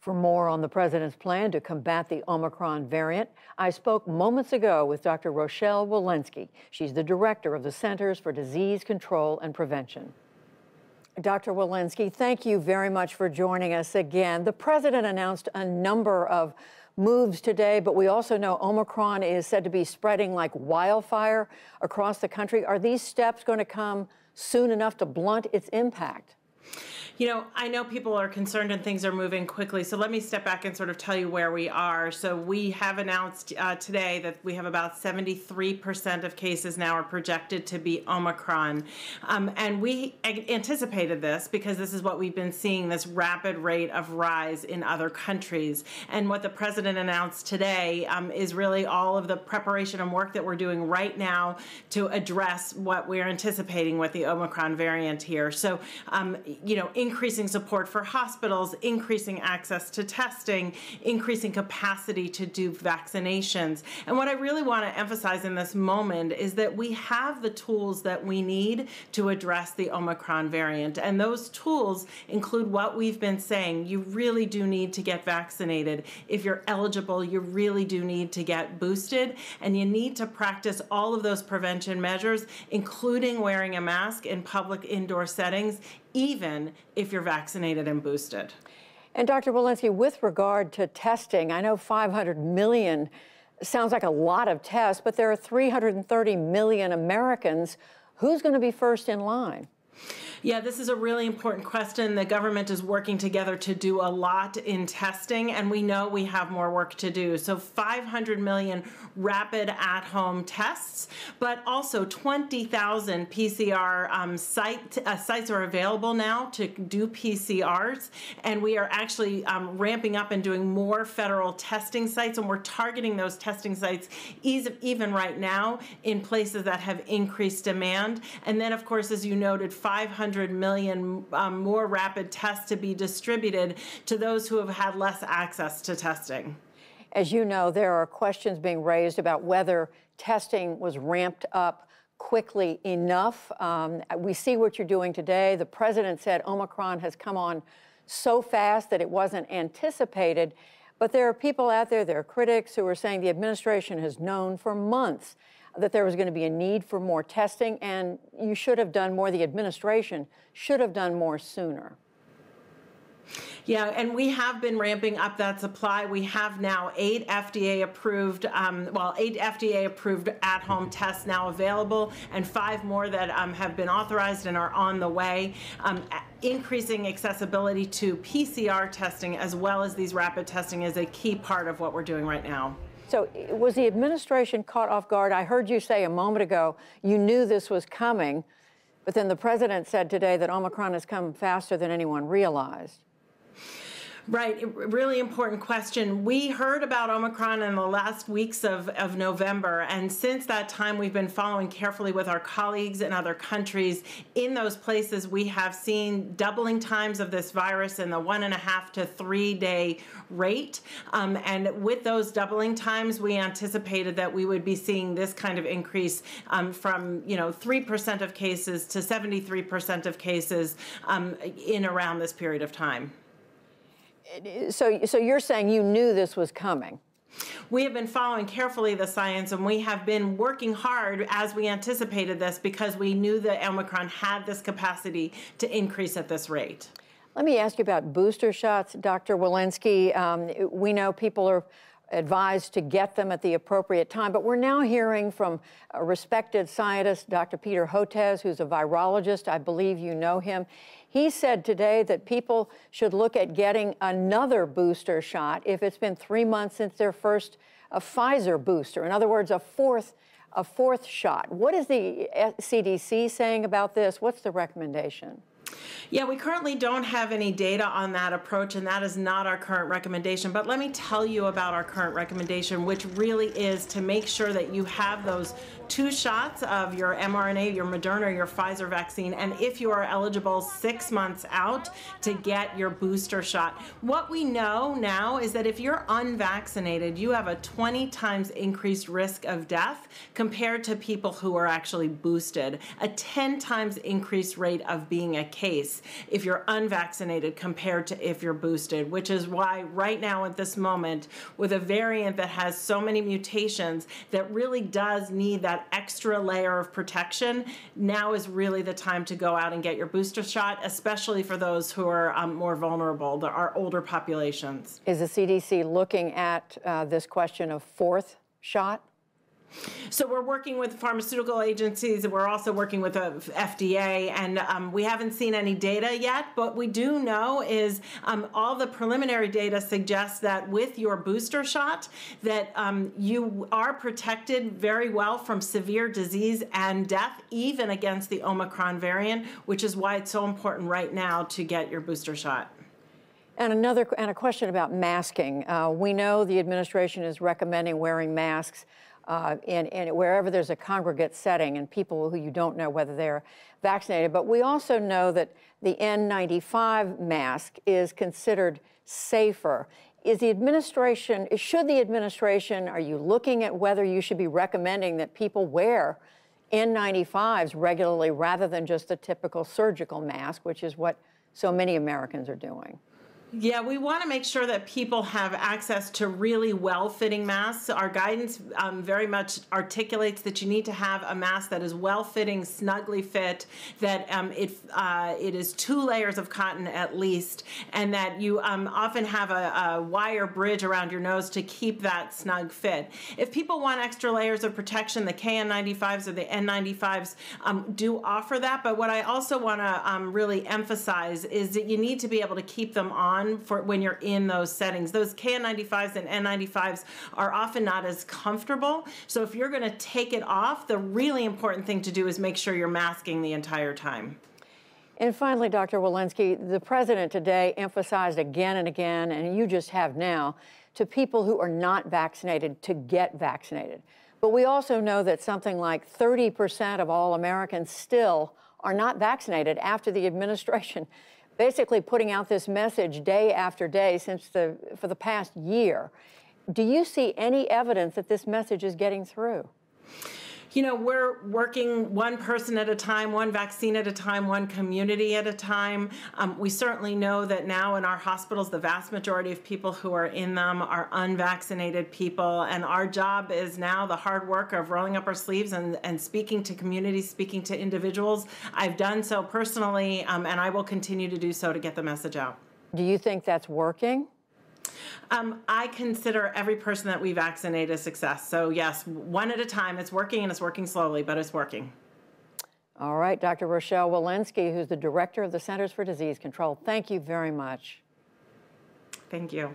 For more on the president's plan to combat the Omicron variant, I spoke moments ago with Dr. Rochelle Walensky. She's the director of the Centers for Disease Control and Prevention. Dr. Walensky, thank you very much for joining us again. The president announced a number of moves today, but we also know Omicron is said to be spreading like wildfire across the country. Are these steps going to come soon enough to blunt its impact? You know, I know people are concerned and things are moving quickly. So let me step back and sort of tell you where we are. So we have announced uh, today that we have about 73% of cases now are projected to be Omicron. Um, and we anticipated this because this is what we've been seeing this rapid rate of rise in other countries. And what the president announced today um, is really all of the preparation and work that we're doing right now to address what we're anticipating with the Omicron variant here. So, um, you know, increasing support for hospitals, increasing access to testing, increasing capacity to do vaccinations. And what I really want to emphasize in this moment is that we have the tools that we need to address the Omicron variant. And those tools include what we've been saying. You really do need to get vaccinated. If you're eligible, you really do need to get boosted. And you need to practice all of those prevention measures, including wearing a mask in public indoor settings, even if you're vaccinated and boosted. And Dr. Walensky, with regard to testing, I know 500 million sounds like a lot of tests, but there are 330 million Americans. Who's going to be first in line? Yeah, this is a really important question. The government is working together to do a lot in testing, and we know we have more work to do. So 500 million rapid at-home tests, but also 20,000 PCR um, site, uh, sites are available now to do PCRs, and we are actually um, ramping up and doing more federal testing sites, and we're targeting those testing sites even right now in places that have increased demand. And then, of course, as you noted, 500 million um, more rapid tests to be distributed to those who have had less access to testing. As you know, there are questions being raised about whether testing was ramped up quickly enough. Um, we see what you're doing today. The president said Omicron has come on so fast that it wasn't anticipated. But there are people out there, there are critics who are saying the administration has known for months that there was going to be a need for more testing, and you should have done more. The administration should have done more sooner. Yeah, and we have been ramping up that supply. We have now eight FDA approved, um, well, eight FDA approved at home tests now available, and five more that um, have been authorized and are on the way. Um, increasing accessibility to PCR testing as well as these rapid testing is a key part of what we're doing right now. So, was the administration caught off guard? I heard you say a moment ago you knew this was coming, but then the president said today that Omicron has come faster than anyone realized. Right, really important question. We heard about Omicron in the last weeks of, of November, and since that time, we've been following carefully with our colleagues in other countries. In those places, we have seen doubling times of this virus in the one and a half to three day rate. Um, and with those doubling times, we anticipated that we would be seeing this kind of increase um, from, you know, 3% of cases to 73% of cases um, in around this period of time so, so you're saying you knew this was coming? We have been following carefully the science and we have been working hard as we anticipated this because we knew that Omicron had this capacity to increase at this rate. Let me ask you about booster shots, Dr. Walensky. Um, we know people are advised to get them at the appropriate time. But we're now hearing from a respected scientist, Dr. Peter Hotez, who's a virologist. I believe you know him. He said today that people should look at getting another booster shot if it's been three months since their first Pfizer booster. In other words, a fourth a fourth shot. What is the CDC saying about this? What's the recommendation? Yeah, we currently don't have any data on that approach, and that is not our current recommendation. But let me tell you about our current recommendation, which really is to make sure that you have those two shots of your mRNA, your Moderna, your Pfizer vaccine, and if you are eligible six months out to get your booster shot. What we know now is that if you're unvaccinated, you have a 20 times increased risk of death compared to people who are actually boosted, a 10 times increased rate of being a case if you're unvaccinated compared to if you're boosted, which is why right now at this moment, with a variant that has so many mutations that really does need that extra layer of protection, now is really the time to go out and get your booster shot, especially for those who are um, more vulnerable, our older populations. Is the CDC looking at uh, this question of fourth shot? So we're working with pharmaceutical agencies. We're also working with the FDA, and um, we haven't seen any data yet. But we do know is um, all the preliminary data suggests that with your booster shot, that um, you are protected very well from severe disease and death, even against the Omicron variant, which is why it's so important right now to get your booster shot. And another and a question about masking. Uh, we know the administration is recommending wearing masks uh, in, in, wherever there's a congregate setting and people who you don't know whether they're vaccinated. But we also know that the N95 mask is considered safer. Is the administration, should the administration, are you looking at whether you should be recommending that people wear N95s regularly rather than just a typical surgical mask, which is what so many Americans are doing? Yeah, we want to make sure that people have access to really well fitting masks. Our guidance um, very much articulates that you need to have a mask that is well fitting, snugly fit, that um, it, uh, it is two layers of cotton at least, and that you um, often have a, a, wire bridge around your nose to keep that snug fit. If people want extra layers of protection, the KN95s or the N95s um, do offer that, but what I also want to um, really emphasize is that you need to be able to keep them on on for when you're in those settings. Those KN95s and N95s are often not as comfortable. So if you're going to take it off, the really important thing to do is make sure you're masking the entire time. And finally, Dr. Walensky, the president today emphasized again and again, and you just have now, to people who are not vaccinated to get vaccinated. But we also know that something like 30% of all Americans still are not vaccinated after the administration basically putting out this message day after day since the for the past year. Do you see any evidence that this message is getting through? You know, we're working one person at a time, one vaccine at a time, one community at a time. Um, we certainly know that now in our hospitals, the vast majority of people who are in them are unvaccinated people. And our job is now the hard work of rolling up our sleeves and, and speaking to communities, speaking to individuals. I've done so personally, um, and I will continue to do so to get the message out. Do you think that's working? Um, I consider every person that we vaccinate a success. So, yes, one at a time. It's working and it's working slowly, but it's working. All right, Dr. Rochelle Walensky, who's the director of the Centers for Disease Control, thank you very much. Thank you.